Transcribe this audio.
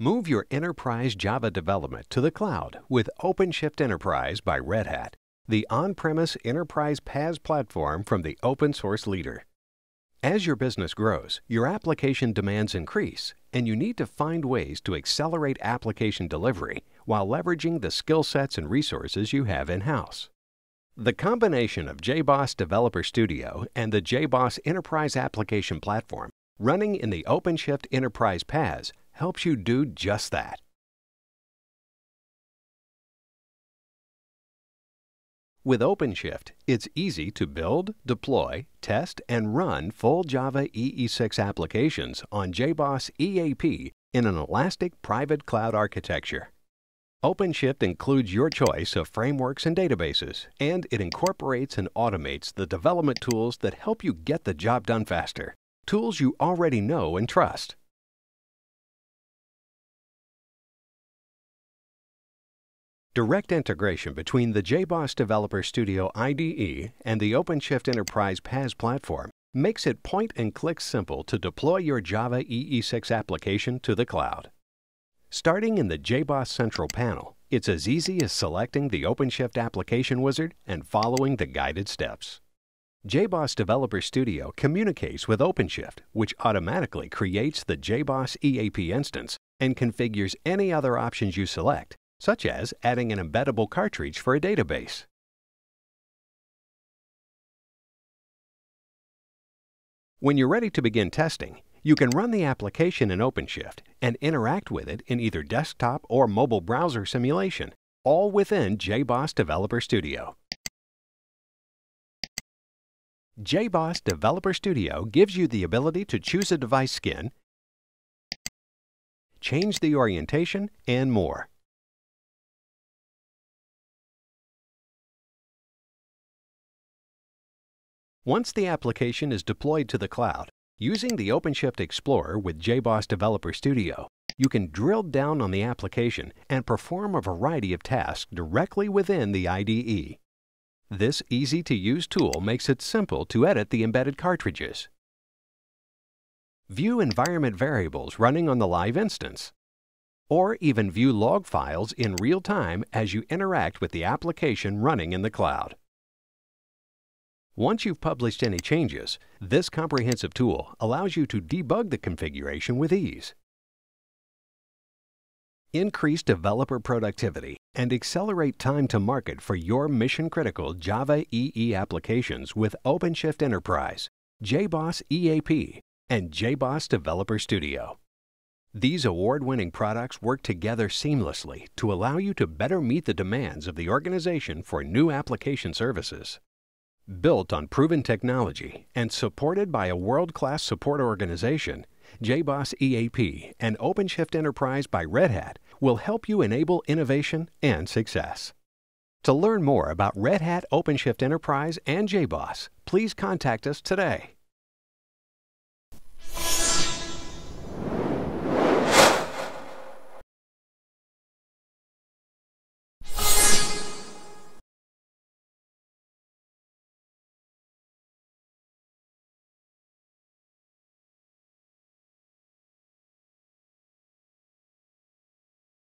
Move your enterprise Java development to the cloud with OpenShift Enterprise by Red Hat, the on-premise enterprise PaaS platform from the open source leader. As your business grows, your application demands increase, and you need to find ways to accelerate application delivery while leveraging the skill sets and resources you have in-house. The combination of JBoss Developer Studio and the JBoss Enterprise Application Platform running in the OpenShift Enterprise PaaS helps you do just that. With OpenShift, it's easy to build, deploy, test, and run full Java EE6 applications on JBoss EAP in an elastic private cloud architecture. OpenShift includes your choice of frameworks and databases, and it incorporates and automates the development tools that help you get the job done faster, tools you already know and trust. Direct integration between the JBoss Developer Studio IDE and the OpenShift Enterprise PaaS platform makes it point and click simple to deploy your Java EE6 application to the cloud. Starting in the JBoss Central panel, it's as easy as selecting the OpenShift application wizard and following the guided steps. JBoss Developer Studio communicates with OpenShift, which automatically creates the JBoss EAP instance and configures any other options you select such as adding an embeddable cartridge for a database. When you're ready to begin testing, you can run the application in OpenShift and interact with it in either desktop or mobile browser simulation, all within JBoss Developer Studio. JBoss Developer Studio gives you the ability to choose a device skin, change the orientation, and more. Once the application is deployed to the cloud, using the OpenShift Explorer with JBoss Developer Studio, you can drill down on the application and perform a variety of tasks directly within the IDE. This easy-to-use tool makes it simple to edit the embedded cartridges. View environment variables running on the live instance. Or even view log files in real time as you interact with the application running in the cloud. Once you've published any changes, this comprehensive tool allows you to debug the configuration with ease. Increase developer productivity and accelerate time to market for your mission-critical Java EE applications with OpenShift Enterprise, JBoss EAP, and JBoss Developer Studio. These award-winning products work together seamlessly to allow you to better meet the demands of the organization for new application services. Built on proven technology and supported by a world-class support organization, JBoss EAP and OpenShift Enterprise by Red Hat will help you enable innovation and success. To learn more about Red Hat OpenShift Enterprise and JBoss, please contact us today.